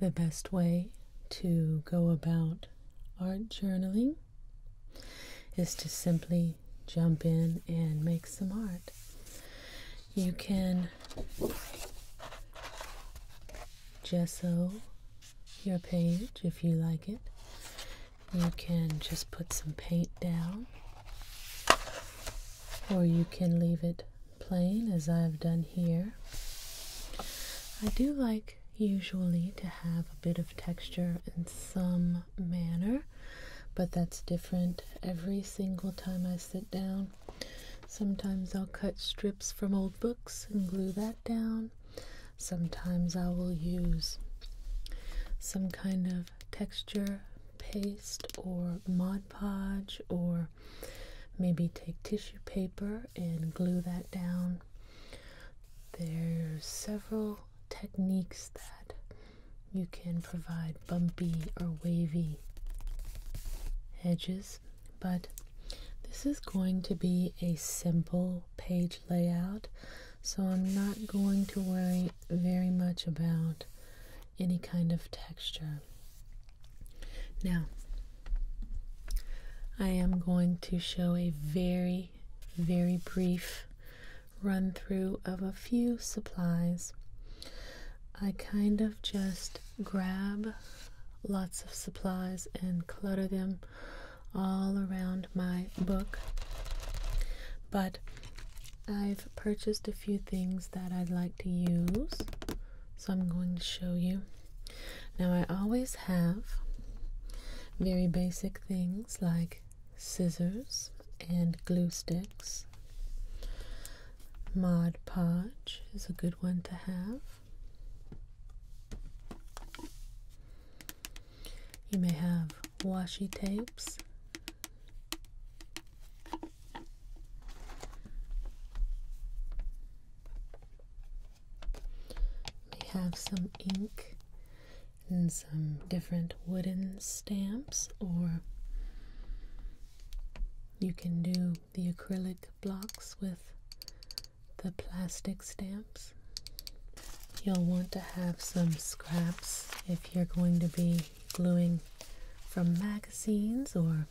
the best way to go about art journaling is to simply jump in and make some art. You can gesso your page if you like it. You can just put some paint down, or you can leave it plain as I've done here. I do like usually to have a bit of texture in some manner, but that's different every single time I sit down. Sometimes I'll cut strips from old books and glue that down. Sometimes I will use some kind of texture paste or Mod Podge or maybe take tissue paper and glue that down. There's several techniques that you can provide bumpy or wavy edges, but this is going to be a simple page layout, so I'm not going to worry very much about any kind of texture. Now, I am going to show a very, very brief run through of a few supplies. I kind of just grab lots of supplies and clutter them all around my book. But I've purchased a few things that I'd like to use, so I'm going to show you. Now, I always have very basic things like scissors and glue sticks. Mod Podge is a good one to have. You may have washi tapes. May have some ink and some different wooden stamps or you can do the acrylic blocks with the plastic stamps. You'll want to have some scraps if you're going to be gluing from magazines or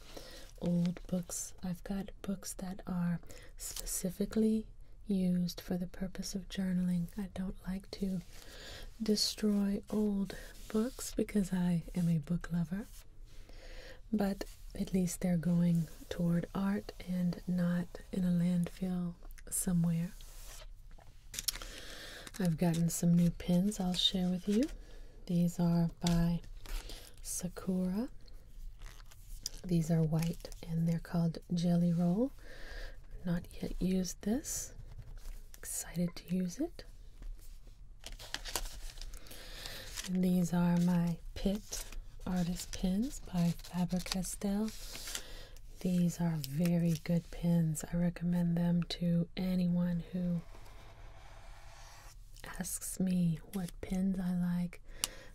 old books. I've got books that are specifically used for the purpose of journaling. I don't like to destroy old books because I am a book lover. But at least they're going toward art and not in a landfill somewhere. I've gotten some new pins I'll share with you. These are by Sakura. These are white and they're called Jelly Roll. Not yet used this. Excited to use it. And these are my Pitt Artist Pens by Faber-Castell. These are very good pins. I recommend them to anyone who asks me what pins I like.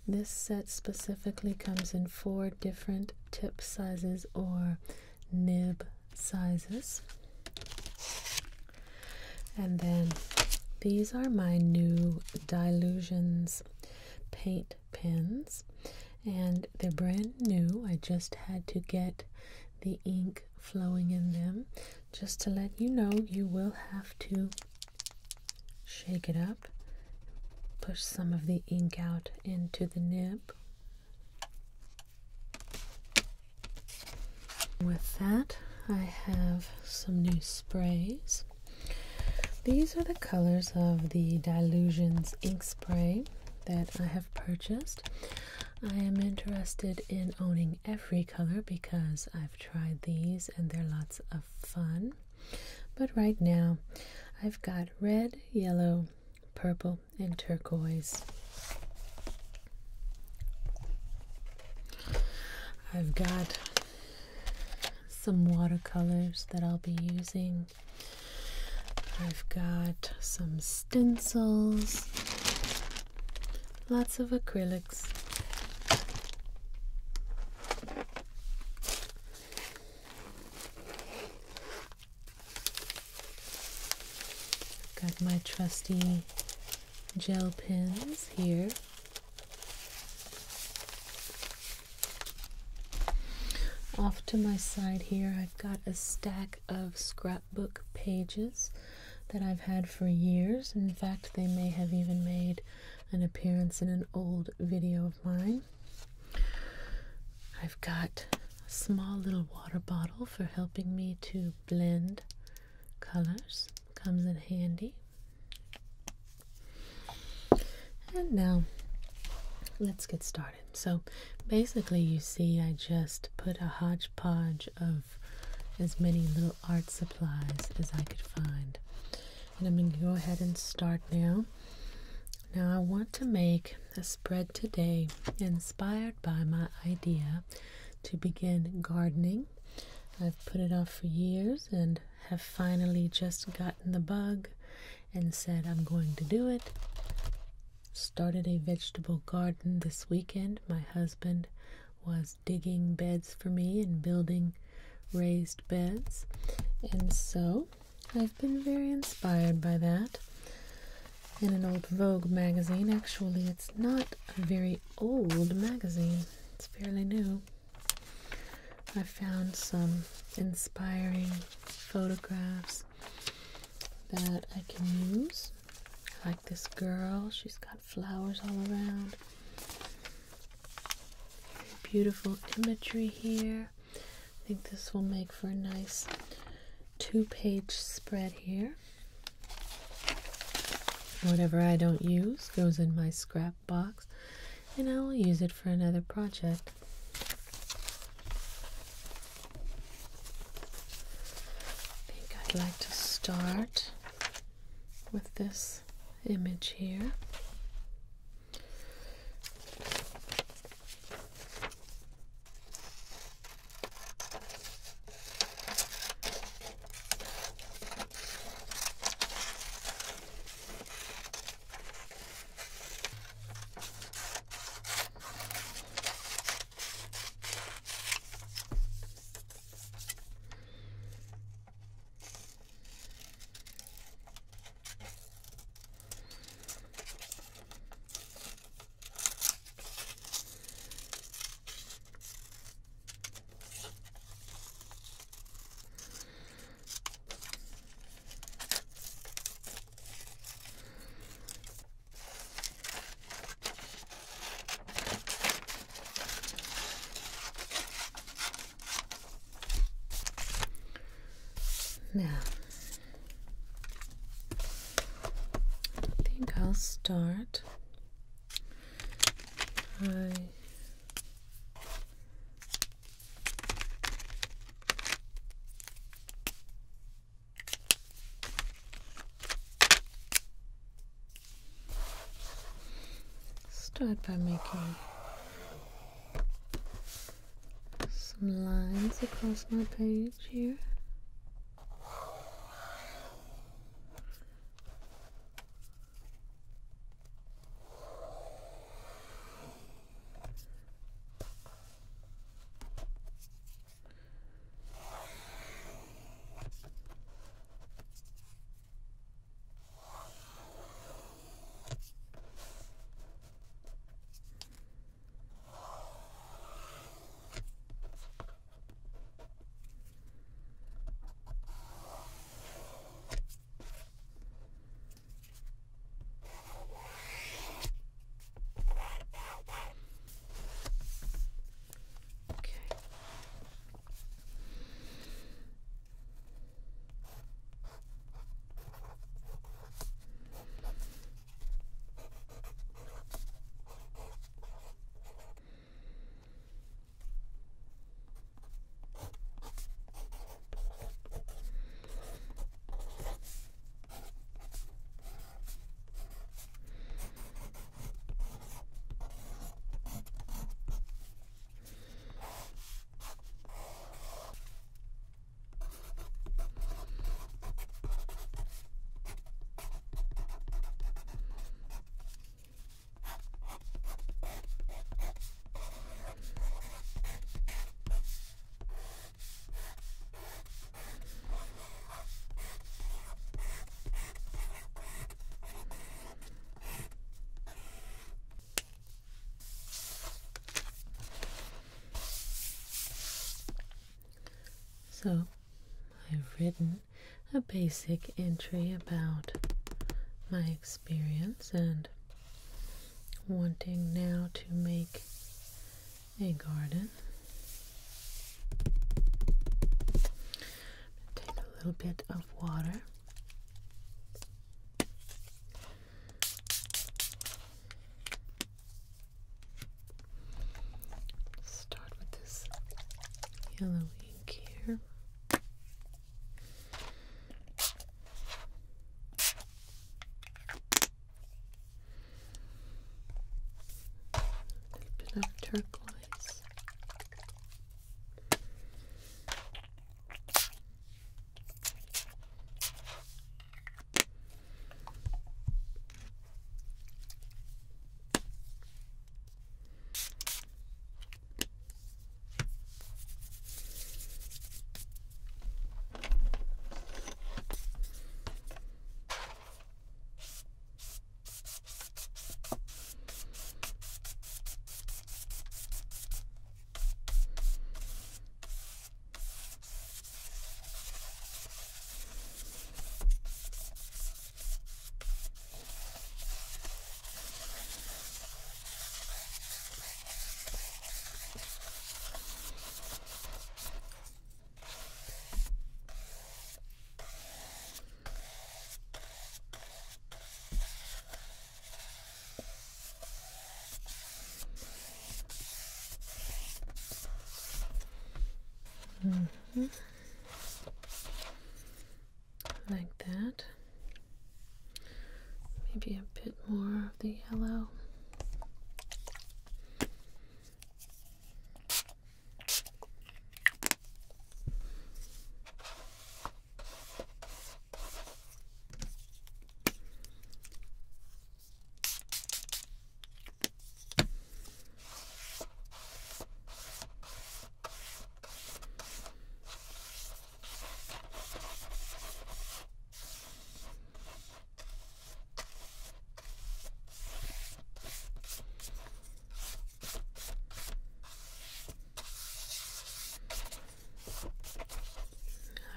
This set specifically comes in four different tip sizes or nib sizes. And then these are my new Dylusions paint pens and they're brand new. I just had to get the ink flowing in them. Just to let you know, you will have to shake it up, push some of the ink out into the nib. With that, I have some new sprays. These are the colors of the Dylusions ink spray that I have purchased. I am interested in owning every color because I've tried these and they're lots of fun. But right now, I've got red, yellow, purple, and turquoise. I've got some watercolors that I'll be using. I've got some stencils, lots of acrylics. Got my trusty gel pens here. Off to my side here, I've got a stack of scrapbook pages that I've had for years. In fact, they may have even made an appearance in an old video of mine. I've got a small little water bottle for helping me to blend colors, comes in handy. And now let's get started. So basically, you see, I just put a hodgepodge of as many little art supplies as I could find. And I'm going to go ahead and start now. Now, I want to make a spread today inspired by my idea to begin gardening. I've put it off for years and have finally just gotten the bug and said I'm going to do it. Started a vegetable garden this weekend. My husband was digging beds for me and building raised beds. And so I've been very inspired by that. In an old Vogue magazine, actually, it's not a very old magazine, it's fairly new. I found some inspiring photographs that I can use. Like this girl, she's got flowers all around. Beautiful imagery here. I think this will make for a nice two page spread here. Whatever I don't use goes in my scrap box and I will use it for another project. I think I'd like to start with this image here. Now, I think I'll start by start by making some lines across my page here. So I've written a basic entry about my experience and wanting now to make a garden. Take a little bit of water. Start with this yellow ink here. A little bit of turquoise. Like that. Maybe a bit more of the yellow.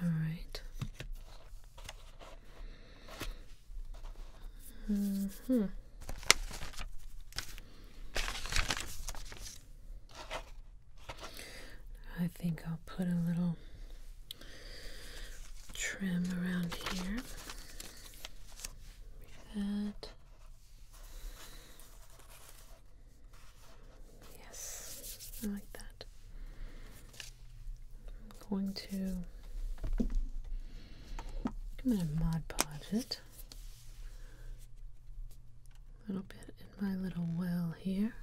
All right. Mm-hmm. I think I'll put a little trim around here. That. Yes, I like that. I'm going to I'm gonna Mod Podge it a little bit in my little well here.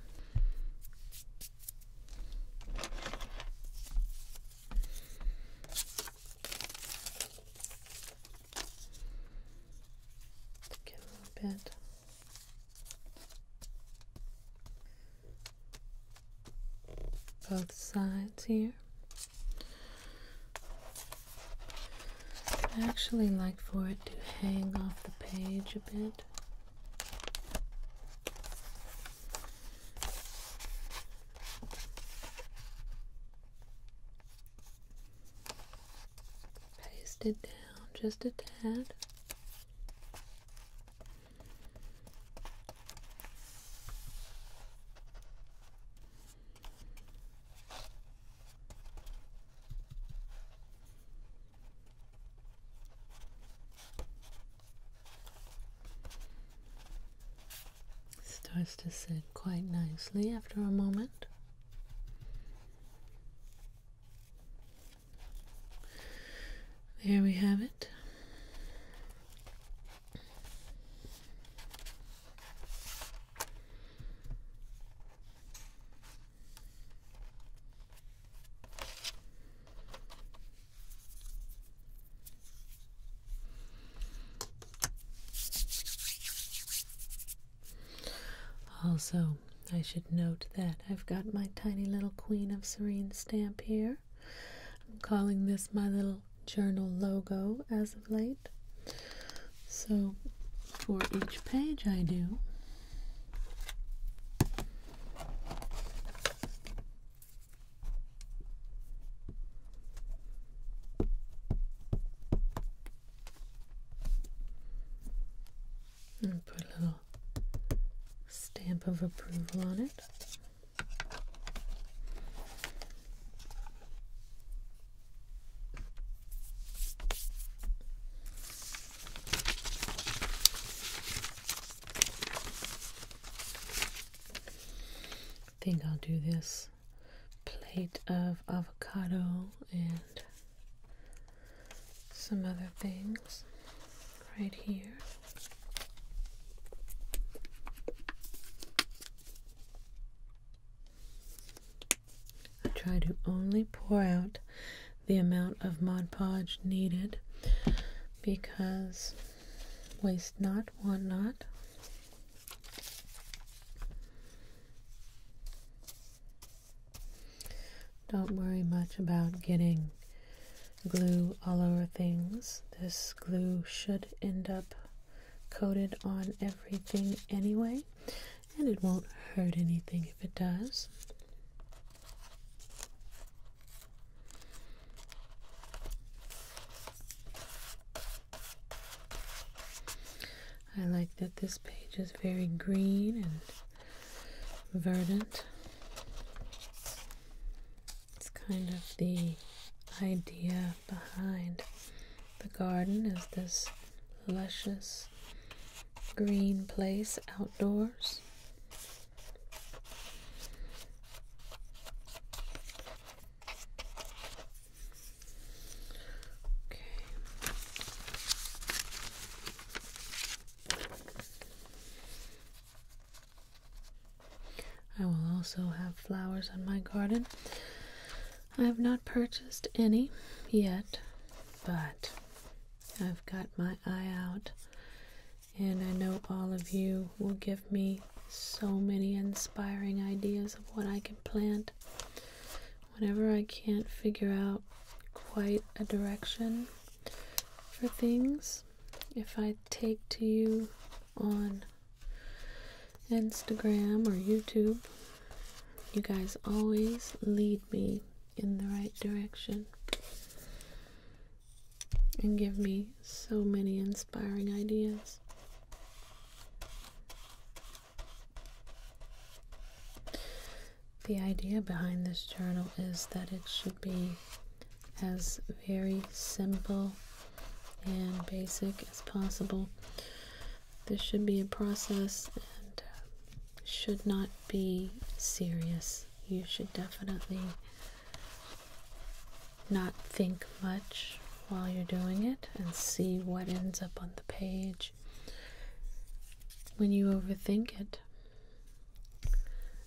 Get a little bit. Both sides here. I actually like for it to hang off the page a bit. Paste it down just a tad. Starts to sit after a moment. There we have it. Also, I should note that I've got my tiny little Queen of Serene stamp here. I'm calling this my little journal logo as of late. So, for each page I do, And put a little stamp of approval on it. I think I'll do this plate of avocado and some other things right here. I try to only pour out the amount of Mod Podge needed because waste not, want not. Don't worry much about getting glue all over things. This glue should end up coated on everything anyway, and it won't hurt anything if it does. I like that this page is very green and verdant. It's kind of the idea behind the garden is this luscious green place outdoors. Okay. I will also have flowers in my garden. I have not purchased any yet, but I've got my eye out, and I know all of you will give me so many inspiring ideas of what I can plant. Whenever I can't figure out quite a direction for things, if I take to you on Instagram or YouTube, you guys always lead me in the right direction and give me so many inspiring ideas. The idea behind this journal is that it should be as very simple and basic as possible. This should be a process and uh, should not be serious. You should definitely not think much while you're doing it and see what ends up on the page. When you overthink it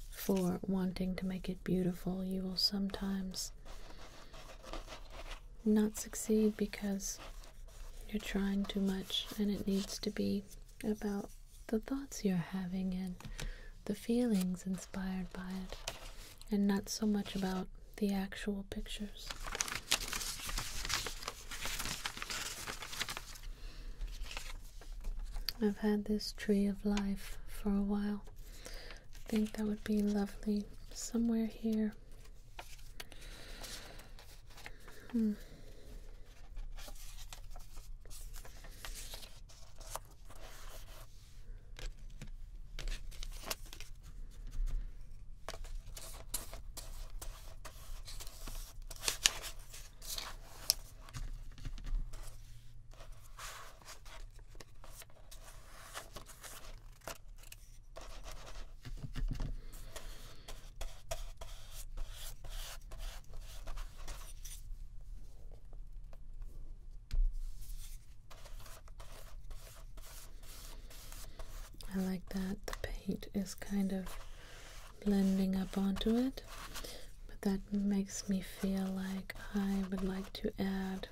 for wanting to make it beautiful, you will sometimes not succeed because you're trying too much and it needs to be about the thoughts you're having and the feelings inspired by it and not so much about the actual pictures. I've had this tree of life for a while. I think that would be lovely somewhere here. Hmm. I like paint is kind of blending up onto it, but that makes me feel like I would like to add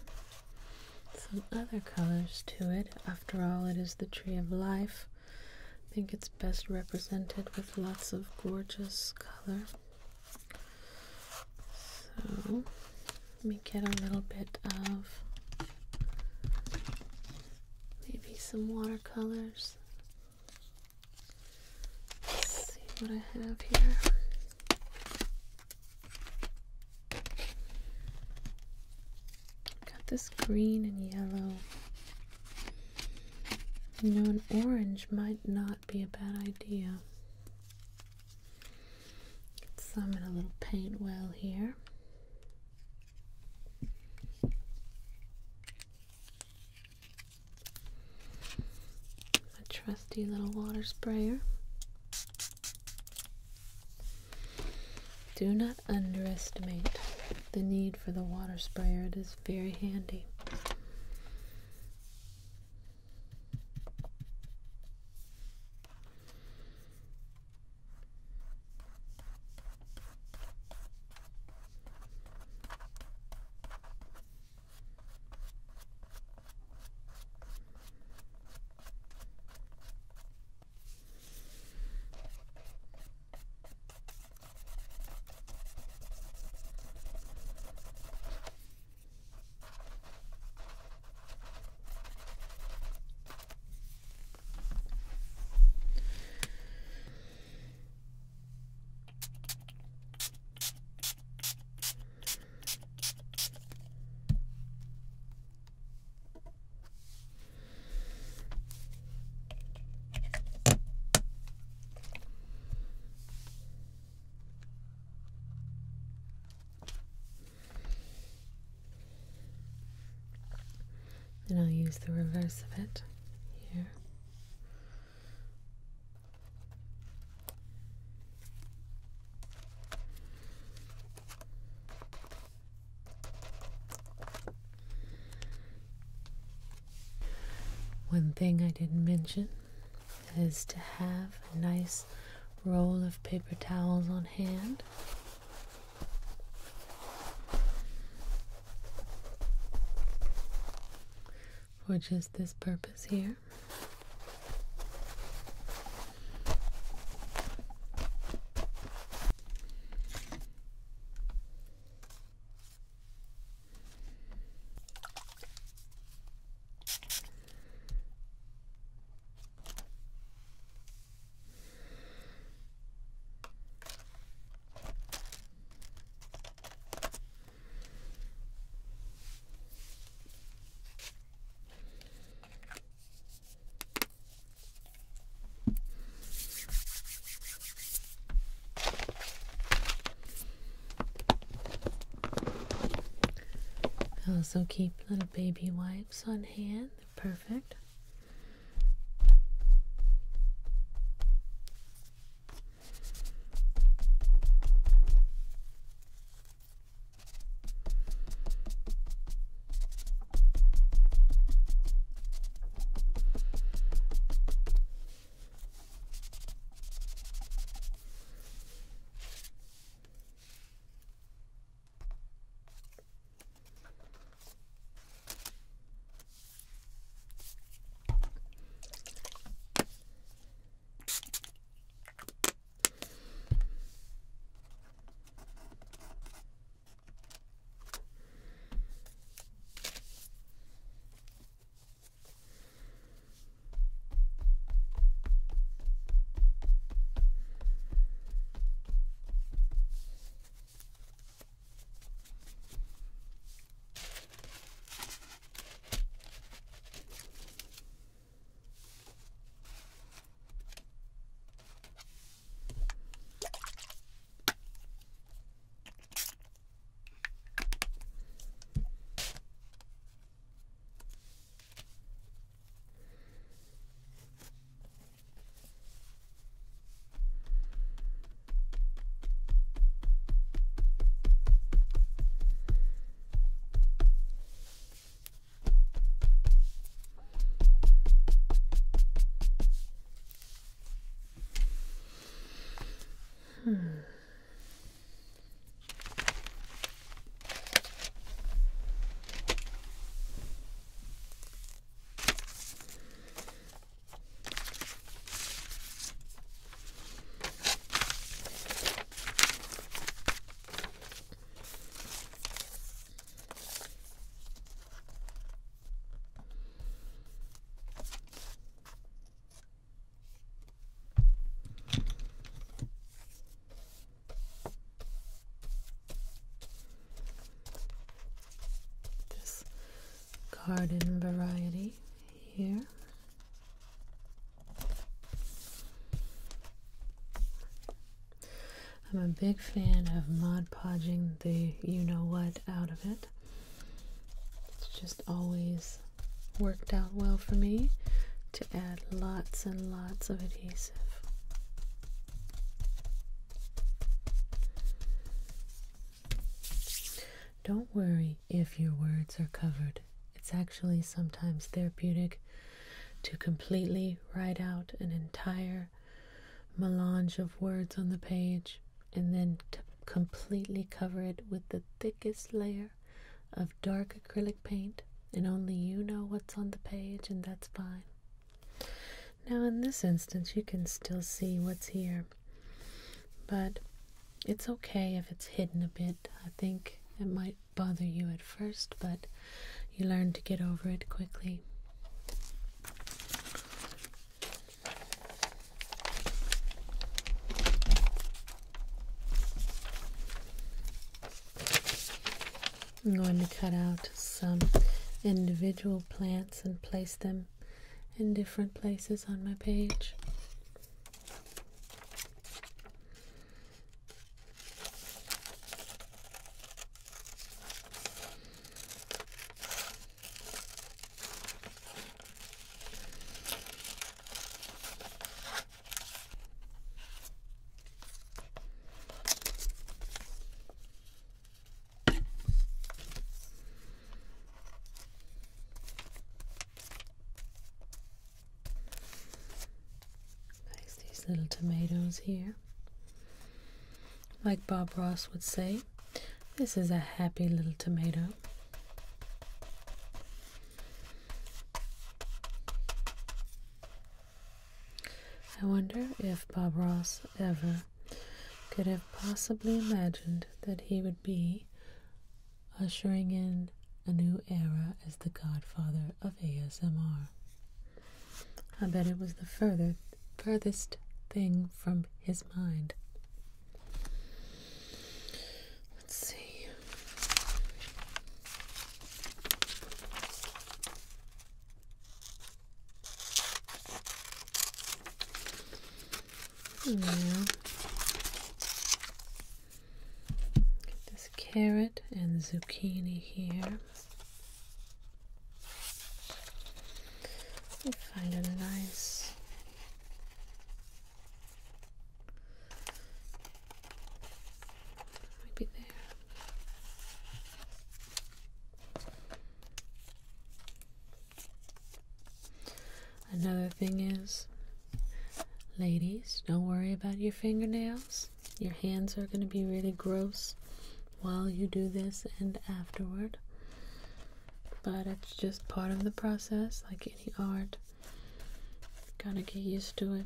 some other colors to it. After all, it is the tree of life. I think it's best represented with lots of gorgeous color. So, let me get a little bit of maybe some watercolors. Let's see what I have here. Got this green and yellow You know, an orange might not be a bad idea. Get some in a little paint well here. A trusty little water sprayer. Do not underestimate the need for the water sprayer, it is very handy. Use the reverse of it here. One thing I didn't mention is to have a nice roll of paper towels on hand. For is this purpose here. Also keep little baby wipes on hand. They're perfect. Garden variety here. I'm a big fan of Mod Podging the you know what out of it. It's just always worked out well for me to add lots and lots of adhesive. Don't worry if your words are covered Actually sometimes therapeutic to completely write out an entire melange of words on the page and then to completely cover it with the thickest layer of dark acrylic paint and only you know what's on the page and that's fine. Now in this instance you can still see what's here but it's okay if it's hidden a bit. I think it might bother you at first but you learn to get over it quickly. I'm going to cut out some individual plants and place them in different places on my page. Place these little tomatoes here. Like Bob Ross would say, this is a happy little tomato. I wonder if Bob Ross ever could have possibly imagined that he would be ushering in a new era as the godfather of ASMR. I bet it was the further, furthest thing from his mind. Let's see. Yeah. Get this carrot and zucchini here. Me find a nice maybe there. Another thing is, ladies, don't worry about your fingernails. Your hands are going to be really gross while you do this and afterward. But it's just part of the process, like any art. Gotta get used to it.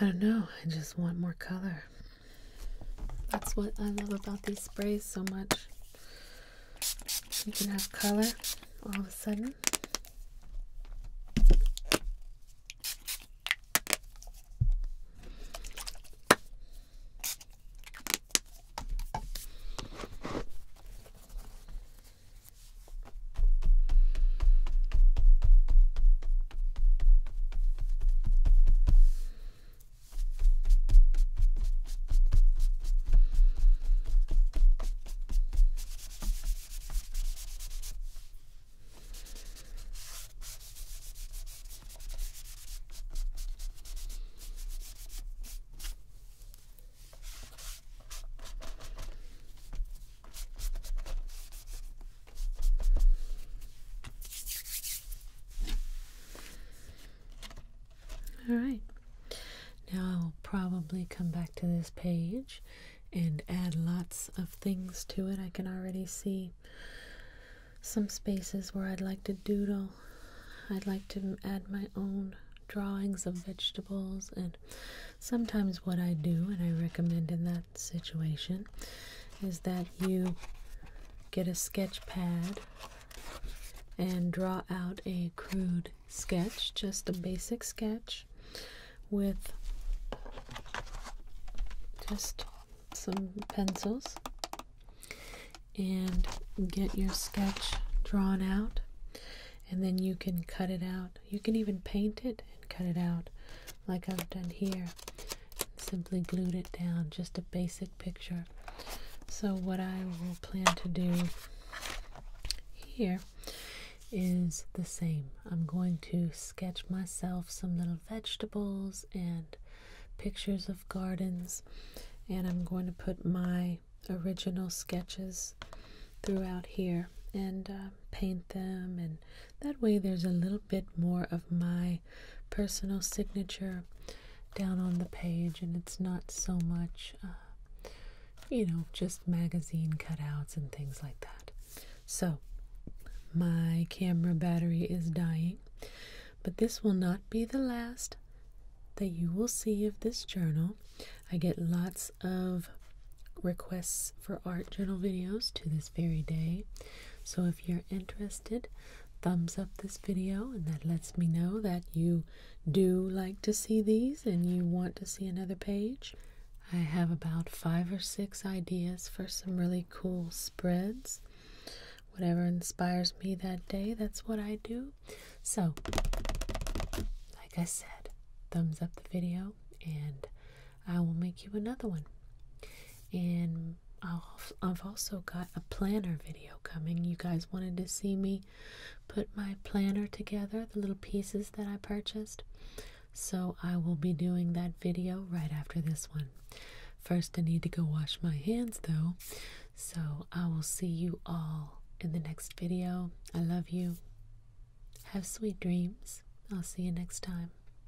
I don't know, I just want more color. That's what I love about these sprays so much. You can have color all of a sudden. Page and add lots of things to it. I can already see some spaces where I'd like to doodle. I'd like to add my own drawings of vegetables and sometimes what I do and I recommend in that situation is that you get a sketch pad and draw out a crude sketch, just a basic sketch with just some pencils and get your sketch drawn out and then you can cut it out. You can even paint it and cut it out like I've done here. Simply glued it down, just a basic picture. So what I will plan to do here is the same. I'm going to sketch myself some little vegetables and pictures of gardens, and I'm going to put my original sketches throughout here and uh, paint them, and that way there's a little bit more of my personal signature down on the page, and it's not so much, uh, you know, just magazine cutouts and things like that. So, my camera battery is dying, but this will not be the last that you will see of this journal. I get lots of requests for art journal videos to this very day. So if you're interested, thumbs up this video and that lets me know that you do like to see these and you want to see another page. I have about five or six ideas for some really cool spreads whatever inspires me that day, that's what I do. So, like I said, thumbs up the video and I will make you another one. And i have also got a planner video coming. You guys wanted to see me put my planner together, the little pieces that I purchased. So I will be doing that video right after this one. First, I need to go wash my hands though. So I will see you all in the next video. I love you. Have sweet dreams. I'll see you next time.